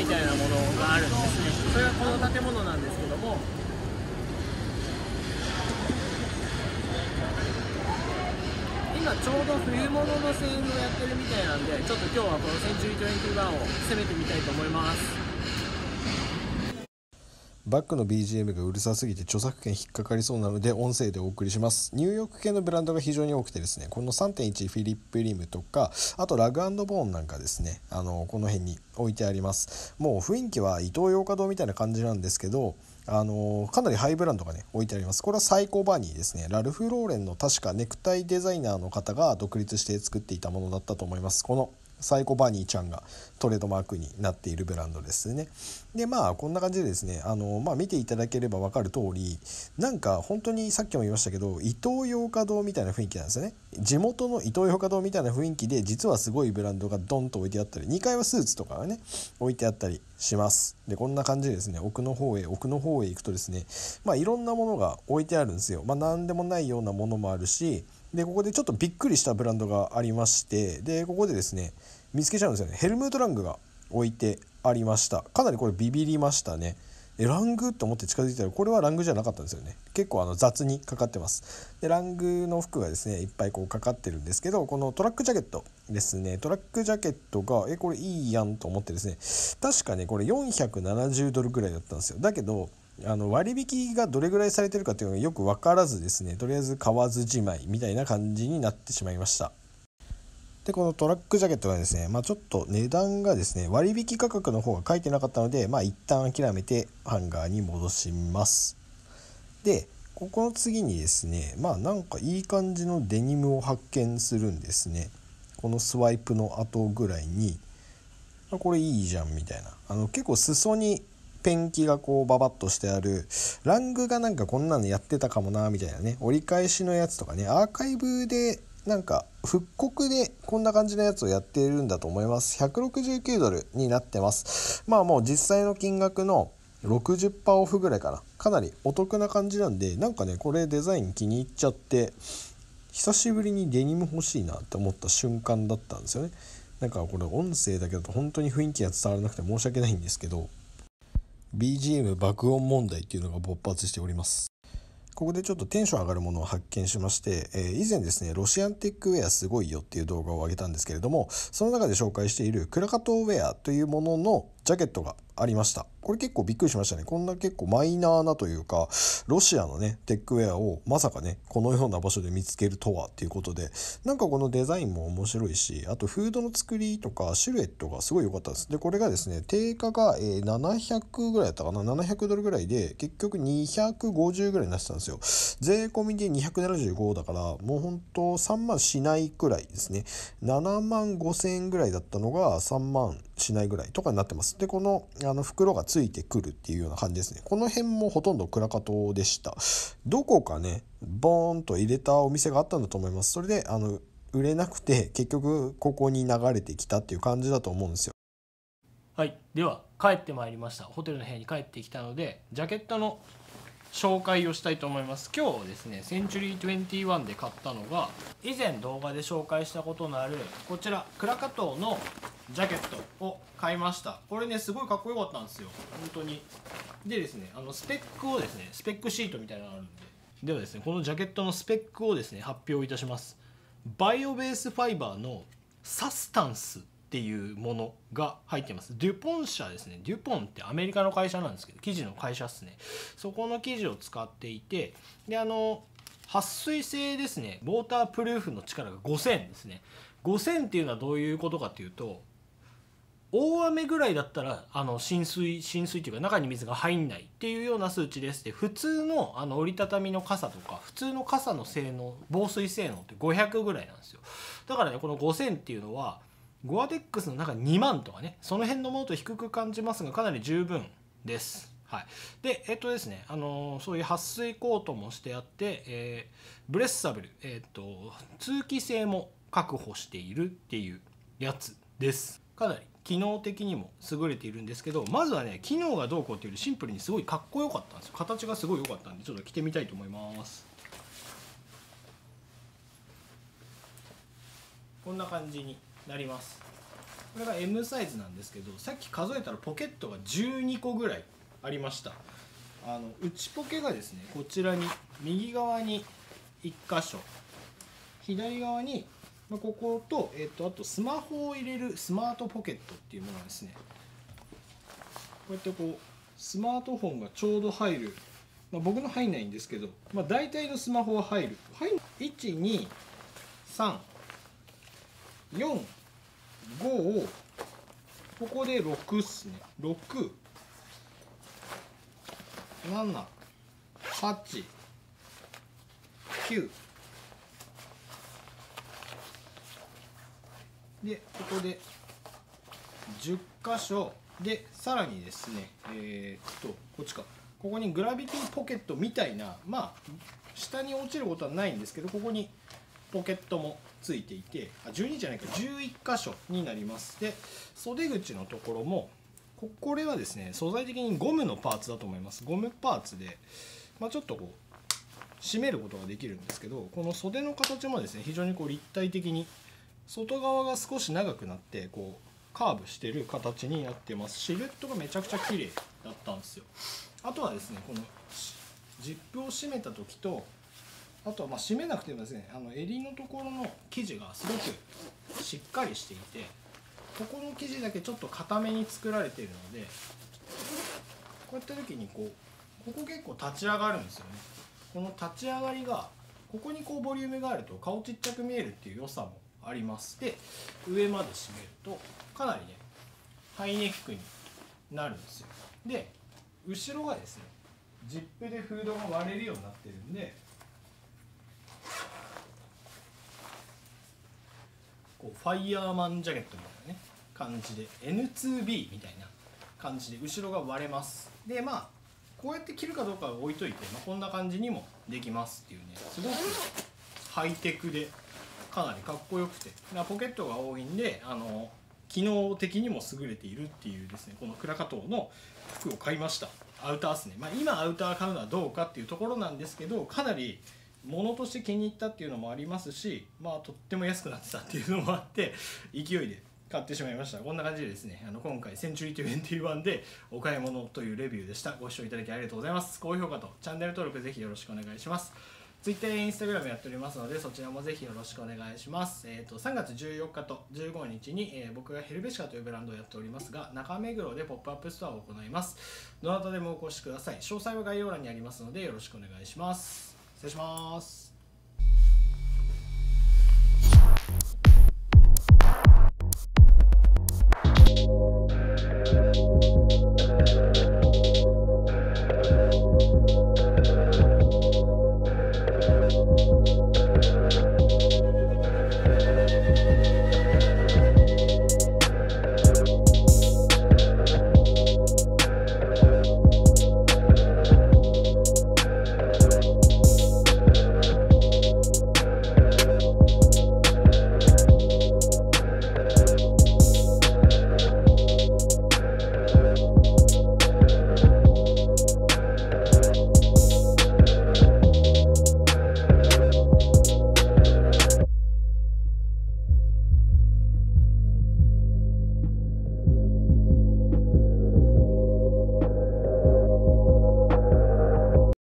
みたいなものがあるんですね。それがこの建物なんですけども。今ちょうど冬物のセールをやってるみたいなんでちょっと今日はこのセンチュリー21を攻めてみたいと思います。バックの BGM がうるさすぎて著作権引っかかりそうなので音声でお送りします。ニューヨーク系のブランドが非常に多くてですねこの3.1フィリップリムとかあとラグボーンなんかですねあのこの辺に置いてあります。もう雰囲気はイトーヨーカドーみたいな感じなんですけどあのかなりハイブランドがね置いてあります。これはサイコバニーですね。ラルフ・ローレンの確かネクタイデザイナーの方が独立して作っていたものだったと思います。このサイコバニーちゃんがトレードマークになっているブランドですね。でまあこんな感じでですねあの、まあ、見ていただければ分かる通りなんか本当にさっきも言いましたけどイトーヨーカドーみたいな雰囲気なんですよね。地元のイトーヨーカドーみたいな雰囲気で実はすごいブランドがドンと置いてあったり2階はスーツとかがね置いてあったりします。でこんな感じでですね奥の方へ奥の方へ行くとですねまあいろんなものが置いてあるんですよ。まあ、何でもないようなものもあるしでここでちょっとびっくりしたブランドがありましてでここでですね見つけちゃうんですよね。ヘルムート・ラングが置いてありました。かなりこれビビりましたね。えラングと思って近づいたらこれはラングじゃなかったんですよね。結構あの雑にかかってます。でラングの服がですねいっぱいこうかかってるんですけどこのトラックジャケットですね。トラックジャケットがえこれいいやんと思ってですね確かねこれ470ドルぐらいだったんですよ。だけどあの割引がどれぐらいされてるかっていうのがよく分からずですねとりあえず買わずじまいみたいな感じになってしまいました。でこのトラックジャケットがですね、まあ、ちょっと値段がですね割引価格の方が書いてなかったので、まあ、一旦諦めてハンガーに戻します。でここの次にですねまあなんかいい感じのデニムを発見するんですね。このスワイプの後ぐらいにこれいいじゃんみたいな。あの結構裾にペンキがこうババッとしてあるラングがなんかこんなのやってたかもなみたいなね。折り返しのやつとかね。アーカイブでなんか復刻でこんな感じのやつをやっているんだと思います。169ドルになってます。まあもう実際の金額の60%オフぐらいかな。かなりお得な感じなんでなんかねこれデザイン気に入っちゃって久しぶりにデニム欲しいなって思った瞬間だったんですよね。なんかこれ音声だけだと本当に雰囲気が伝わらなくて申し訳ないんですけど BGM 爆音問題っていうのが勃発しております。ここでちょっとテンション上がるものを発見しまして、えー、以前ですねロシアンテックウェアすごいよっていう動画を上げたんですけれどもその中で紹介しているクラカトウェアというもののジャケットがありました。これ結構びっくりしましたね。こんな結構マイナーなというかロシアのねテックウェアをまさかねこのような場所で見つけるとはっていうことでなんかこのデザインも面白いしあとフードの作りとかシルエットがすごい良かったです。でこれがですね定価が、700ぐらいだったかな？700ドルぐらいで結局250ぐらいになってたんですよ。税込みで275だからもうほんと3万しないくらいですね。7万5000円ぐらいだったのが3万しないぐらいとかになってます。でこのあの袋がついてくるっていうような感じですね。この辺もほとんどクラカトでした。どこかねボーンと入れたお店があったんだと思います。それであの売れなくて結局ここに流れてきたっていう感じだと思うんですよ。はい。では帰ってまいりました。ホテルの部屋に帰ってきたのでジャケットの紹介をしたいと思います。今日ですねセンチュリー21で買ったのが以前動画で紹介したことのあるこちらクラカトーのジャケットを買いました。これねすごいかっこよかったんですよ。本当に。でですねあのスペックをですねスペックシートみたいなのがあるんで。ではですねこのジャケットのスペックをですね発表いたします。バイオベースファイバーのサスタンスっていうものが入ってます。デュポン社ですね。デュポンってアメリカの会社なんですけど生地の会社っすね。そこの生地を使っていてであの撥水性ですねウォータープルーフの力が5000ですね。5000っていうのはどういうことかっていうと大雨ぐらいだったらあの浸水浸水っていうか中に水が入んないっていうような数値ですで普通のあの折りたたみの傘とか普通の傘の性能防水性能って500ぐらいなんですよ。だからねこの5000っていうのはゴアテックスの中2万とかねその辺のものと低く感じますがかなり十分です。はい、でえっとですね、あのー、そういう撥水コートもしてあって、えー、ブレッサブル、えー、っと通気性も確保しているっていうやつです。かなり機能的にも優れているんですけどまずはね機能がどうこうっていうよりシンプルにすごいかっこよかったんですよ。形がすごい良かったんでちょっと着てみたいと思います。こんな感じになります。これが M サイズなんですけどさっき数えたらポケットが12個ぐらいありました。あの内ポケがですねこちらに右側に1箇所左側にまあここと,、えっとあとスマホを入れるスマートポケットっていうものですねこうやってこうスマートフォンがちょうど入る、まあ、僕の入んないんですけど、まあ、大体のスマホは入る。入る12345をここで6っすね。6 7 8 9でここで10箇所でさらにですねえーっとこっちか。ここにグラビティポケットみたいなまあ下に落ちることはないんですけどここにポケットもついていてあ12じゃないか。11箇所になります。で袖口のところもこれはですね素材的にゴムのパーツだと思います。ゴムパーツで、まあ、ちょっとこう締めることができるんですけどこの袖の形もですね非常にこう立体的に外側が少し長くなってこうカーブしてる形になってます。シルエットがめちゃくちゃ綺麗だったんですよ。あとはですねこのジップを締めた時とあとはまあ締めなくてもですねあの襟のところの生地がすごくしっかりしていてここの生地だけちょっと硬めに作られているのでこうやった時にこうここ結構立ち上がるんですよね。この立ち上がりがここにこうボリュームがあると顔ちっちゃく見えるっていう良さもありますで上まで締めるとかなりねハイネックになるんですよ。で後ろがですねジップでフードが割れるようになってるんでこうファイヤーマンジャケットみたいなね感じで N2B みたいな感じで後ろが割れます。でまあこうやって着るかどうかは置いといて、まあ、こんな感じにもできますっていうねすごくハイテクでかなりかっこよくて。なポケットが多いんであの機能的にも優れているっていうですねこのクラカトの服を買いました。アウターですね、まあ、今アウター買うのはどうかっていうところなんですけどかなり物として気に入ったっていうのもありますしまあとっても安くなってたっていうのもあって勢いで買ってしまいました。こんな感じでですねあの今回センチュリー21でお買い物というレビューでした。ご視聴いただきありがとうございます。高評価とチャンネル登録ぜひよろしくお願いします。Twitter や Instagram やっておりますのでそちらもぜひよろしくお願いします、えー、と3月14日と15日に、えー僕がヘルベシカというブランドをやっておりますが中目黒でポップアップストアを行います。どなたでもお越しください。詳細は概要欄にありますのでよろしくお願いします。失礼します。